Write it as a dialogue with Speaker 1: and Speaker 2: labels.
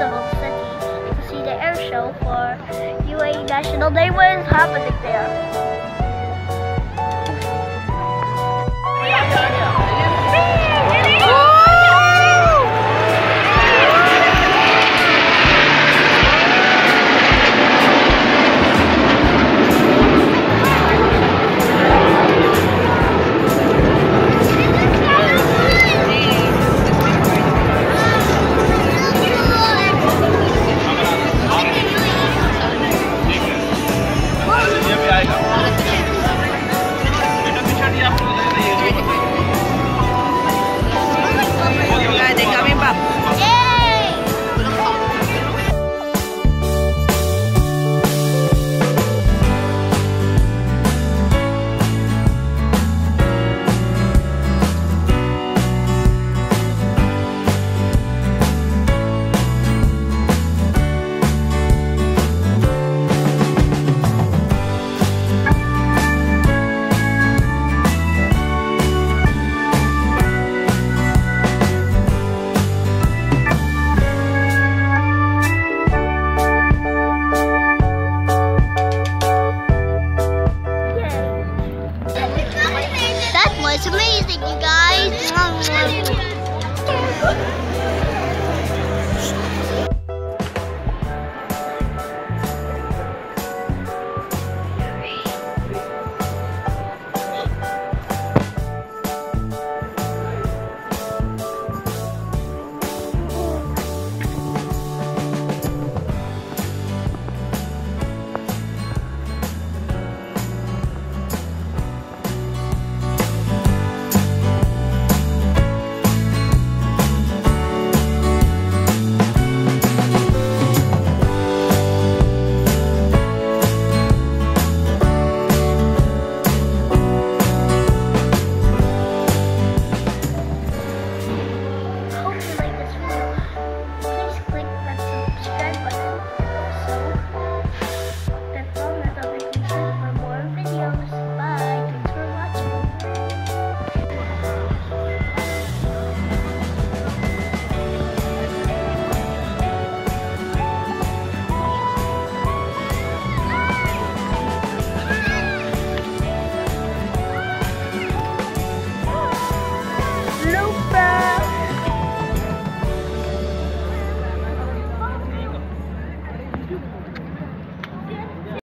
Speaker 1: Of City to see the air show for UAE National Day. What is happening there? guys.